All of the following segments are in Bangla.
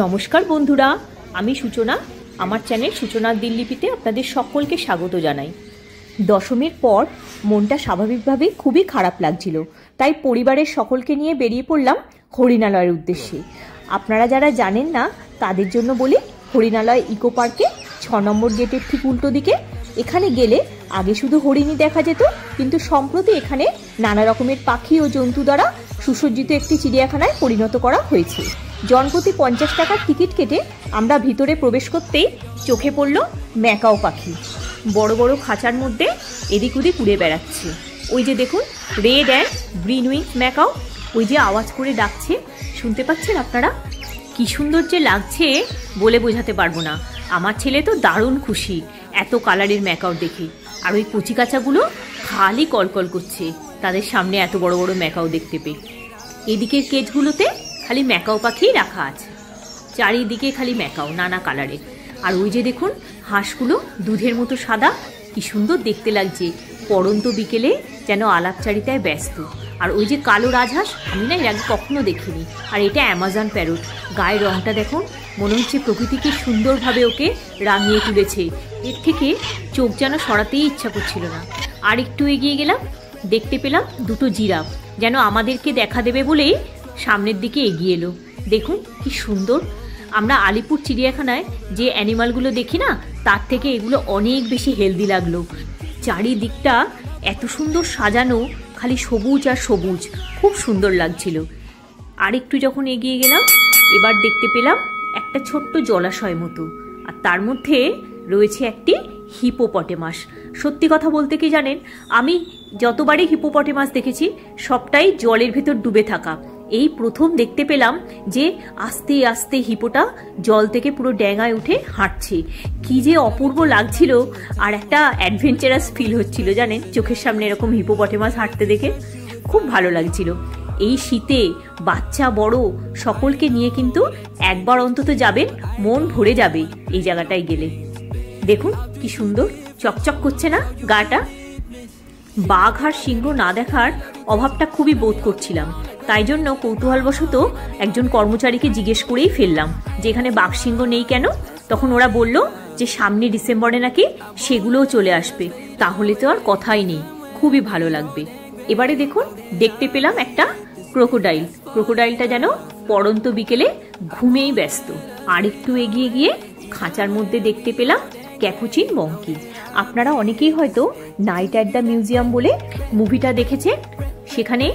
নমস্কার বন্ধুরা, আমি সূচনা। আমার চ্যানেল সূচনার দিল্লিপিতে আপনাদের সকলকে স্বাগত জানাই। দশমীর পর মনটা স্বাভাবিকভাবেই খুবই খারাপ লাগছিল, তাই পরিবারের সকলকে নিয়ে বেরিয়ে পড়লাম হরিণালয়ের উদ্দেশ্যে। আপনারা যারা জানেন না, তাদের জন্য বলি হরিণালয় ইকো পার্কে ছ নম্বর গেটের ঠিক উল্টো দিকে। এখানে গেলে আগে শুধু হরিণী দেখা যেত, কিন্তু সম্প্রতি এখানে নানা রকমের পাখি ও জন্তু দ্বারা সুসজ্জিত একটি চিড়িয়াখানায় পরিণত করা হয়েছে। জনপ্রতি পঞ্চাশ টাকার টিকিট কেটে আমরা ভিতরে প্রবেশ করতেই চোখে পড়ল ম্যাকাও পাখি। বড় বড় খাঁচার মধ্যে এদিক ওদিক উড়ে বেড়াচ্ছে। ওই যে দেখুন, red and green wing macaw. ওই যে আওয়াজ করে ডাকছে। শুনতে পাচ্ছেন আপনারা? কি সুন্দর যে লাগছে বলে বোঝাতে পারব না। আমার ছেলে তো দারুণ খুশি এত কালারের ম্যাকাও দেখে। আর ওই কচি কাচাগুলো খালি কলকল করছে। তাদের সামনে এত বড় বড় ম্যাকাও দেখতে পেয়ে। এদিকের কেজগুলোতে খালি ম্যাকাও পাখিই রাখা আছে। চারিদিকে খালি ম্যাকাও, নানা কালারের। আর ওই যে দেখুন, হাঁসগুলো দুধের মতো সাদা। কি সুন্দর দেখতে লাগছে। পড়ন্ত বিকেলে যেন আলাপচারিতায় ব্যস্ত। আর ওই যে কালো রাজহাঁস, আমি না এর আগে কখনো দেখিনি। আর এটা অ্যামাজন প্যারোট। গায়ের রংটা দেখুন, মনে হচ্ছে প্রকৃতিকে সুন্দরভাবে ওকে রাঙিয়ে তুলেছে। এর থেকে চোখ যেন সরাতেই ইচ্ছা করছিল না। আর একটু এগিয়ে গেলাম, দেখতে পেলাম দুটো জিরাফ। যেন আমাদেরকে দেখা দেবে বলেই সামনের দিকে এগিয়ে এলো। দেখুন, কি সুন্দর। আমরা আলিপুর চিড়িয়াখানায় যে অ্যানিমালগুলো দেখি না, তার থেকে এগুলো অনেক বেশি হেলদি লাগল। চারিদিকটা এত সুন্দর সাজানো, খালি সবুজ আর সবুজ। খুব সুন্দর লাগছিল। আর একটু যখন এগিয়ে গেলাম, এবার দেখতে পেলাম একটা ছোট্ট জলাশয় মতো। আর তার মধ্যে রয়েছে একটি হিপোপটেমাস। সত্যি কথা বলতে কি জানেন, আমি যতবারই হিপোপটেমাস দেখেছি, সবটাই জলের ভেতর ডুবে থাকা। এই প্রথম দেখতে পেলাম যে আস্তে আস্তে হিপোটা জল থেকে পুরো ড্যাঙায় উঠে হাঁটছে। কি যে অপূর্ব লাগছিল আর একটা অ্যাডভেঞ্চারাস ফিল হচ্ছিল, জানেন? চোখের সামনে এরকম হিপোপটেমাস হাঁটতে দেখে খুব ভালো লাগছিল। এই শীতে বাচ্চা বড় সকলকে নিয়ে কিন্তু একবার অন্তত যাবেন, মন ভরে যাবে এই জায়গাটায় গেলে। দেখুন কি সুন্দর, চকচক করছে না গাটা? বাঘ আর সিংহ না দেখার অভাবটা খুবই বোধ করছিলাম। তাই জন্য কৌতূহলবশত একজন কর্মচারীকে জিজ্ঞেস করেই ফেললাম যে এখানে বাঘ সিংহ নেই কেন? তখন ওরা বলল, যে সামনে ডিসেম্বরে নাকি সেগুলোও চলে আসবে, তাহলে তো আর কথাই নেই, খুবই ভালো লাগবে। এবারে দেখুন, দেখতে পেলাম একটা ক্রোকোডাইল। ক্রোকোডাইলটা যেন পড়ন্ত বিকেলে ঘুমেই ব্যস্ত। আর একটু এগিয়ে গিয়ে খাঁচার মধ্যে দেখতে পেলাম ক্যাপুচিন মঙ্কি আপনারা অনেকেই হয়তো নাইট অ্যাট দ্য মিউজিয়াম বলে মুভিটা দেখেছেন। সেখানে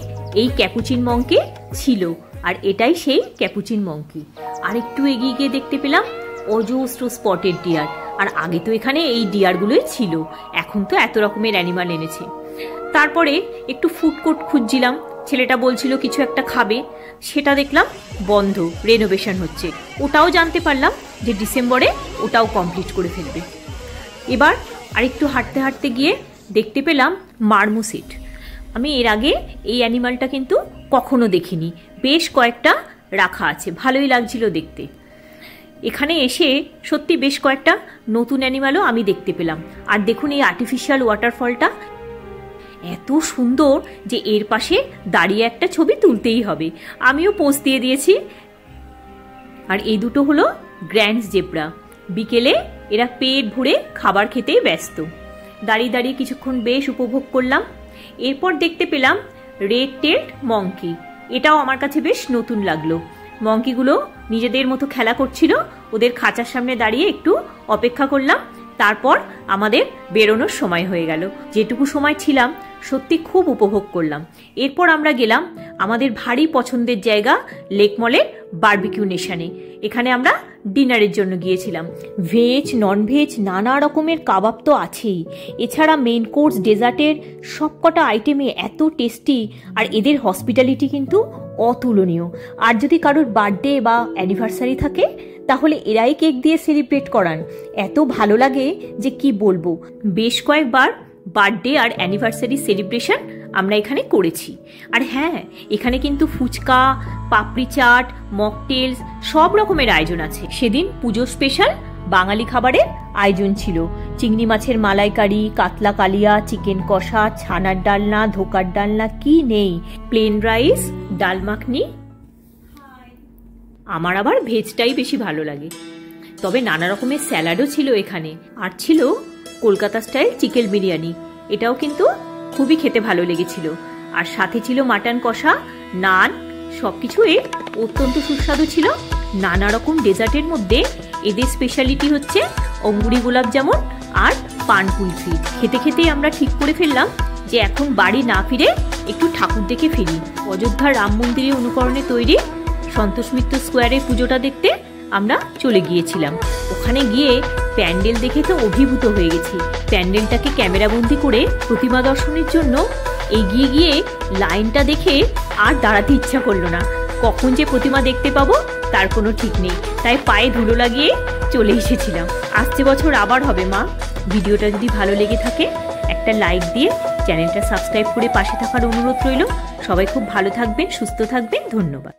এই ক্যাপুচিন মঙ্কে ছিল, আর এটাই সেই ক্যাপুচিন মঙ্কি আর একটু এগিয়ে গিয়ে দেখতে পেলাম অজস্র স্পটেড ডিয়ার আর আগে তো এখানে এই ডিয়ারগুলোই ছিল, এখন তো এত রকমের অ্যানিমাল এনেছে। তারপরে একটু ফুড কোর্ট খুঁজছিলাম, ছেলেটা বলছিল কিছু একটা খাবে। সেটা দেখলাম বন্ধ রেনোভেশন হচ্ছে। ওটাও জানতে পারলাম যে ডিসেম্বরে ওটাও কমপ্লিট করে ফেলবে। এবার আরেকটু হাঁটতে হাঁটতে গিয়ে দেখতে পেলাম মারমুসিট আমি এর আগে এই অ্যানিমালটা কিন্তু কখনো দেখিনি। বেশ কয়েকটা রাখা আছে, ভালোই লাগছিল দেখতে। এখানে এসে সত্যি বেশ কয়েকটা নতুন অ্যানিমালও আমি দেখতে পেলাম। আর দেখুন এই আর্টিফিশিয়াল ওয়াটারফলটা এত সুন্দর যে এর পাশে দাঁড়িয়ে একটা ছবি তুলতেই হবে। আমিও পোস্ট দিয়ে দিয়েছি। আর এই দুটো হলো গ্র্যান্ড জেব্রা। বিকেলে এরা পেট ভরে খাবার খেতেই ব্যস্ত। দাঁড়িয়ে দাঁড়িয়ে কিছুক্ষণ বেশ উপভোগ করলাম। এরপর দেখতে পেলাম রেড টেল্ড মঙ্কি এটাও আমার কাছে বেশ নতুন লাগল। মঙ্কিগুলো নিজেদের মতো খেলা করছিল, ওদের খাঁচার সামনে দাঁড়িয়ে একটু অপেক্ষা করলাম। তারপর আমাদের বেরোনোর সময় হয়ে গেল। যেটুকু সময় ছিলাম, সত্যি খুব উপভোগ করলাম। এরপর আমরা গেলাম আমাদের ভারী পছন্দের জায়গা লেকমলের বার্বিকিউ নেশানে। এখানে আমরা ডিনারের জন্য গিয়েছিলাম। ভেজ নন ভেজ নানা রকমের কাবাব তো আছেই। এছাড়া মেন কোর্স ডেজার্টের সবকটা আইটেমে এত টেস্টি আর এদের হসপিটালিটি কিন্তু অতুলনীয়। আর যদি কারোর বার্থডে বা অ্যানিভার্সারি থাকে, তাহলে এরাই কেক দিয়ে সেলিব্রেট করান। এত ভালো লাগে যে কি বলব? বেশ কয়েকবার বার্থডে আর অ্যানিভার্সারি সেলিব্রেশন আমরা এখানে করেছি। আর হ্যাঁ এখানে কিন্তু ফুচকা, পাপড়ি চাট, মকটেলস সব রকমের আয়োজন আছে। সেদিন পুজো স্পেশাল বাঙালি খাবারের আয়োজন ছিল। চিংড়ি মাছের মালাইকারি, কাতলা কালিয়া চিকেন কষা, ছানার ডালনা, ধোকার ডালনা, কি নেই? প্লেন রাইস ডাল মাখনি। আমার আবার ভেজটাই বেশি ভালো লাগে। তবে নানা রকমের স্যালাডও ছিল এখানে। আর ছিল কলকাতা স্টাইল চিকেন বিরিয়ানি। এটাও কিন্তু খুবই খেতে ভালো লেগেছিল। আর সাথে ছিল মাটন কষা, নান সব কিছুই অত্যন্ত সুস্বাদু ছিল। নানা রকম ডেজার্টের মধ্যে এদের স্পেশালিটি হচ্ছে অঙ্গুরি গোলাপ জামুন আর পান কুলফি। খেতে খেতেই আমরা ঠিক করে ফেললাম যে এখন বাড়ি না ফিরে একটু ঠাকুর দেখে ফিরি। অযোধ্যার রাম মন্দিরের অনুকরণে তৈরি সন্তোষ মিত্র স্কোয়ারে পুজোটা দেখতে আমরা চলে গিয়েছিলাম। ওখানে গিয়ে প্যান্ডেল দেখে তো অভিভূত হয়ে গেছি। প্যান্ডেলটাকে ক্যামেরাবন্দি করে প্রতিমা দর্শনের জন্য এগিয়ে গিয়ে লাইনটা দেখে আর দাঁড়াতে ইচ্ছা করল না। কখন যে প্রতিমা দেখতে পাবো তার কোনো ঠিক নেই। তাই পায়ে ধুলো লাগিয়ে চলে এসেছিলাম। আসছে বছর আবার হবে, মা। ভিডিওটা যদি ভালো লেগে থাকে, একটা লাইক দিয়ে চ্যানেলটা সাবস্ক্রাইব করে পাশে থাকার অনুরোধ রইল। সবাই খুব ভালো থাকবেন, সুস্থ থাকবেন। ধন্যবাদ।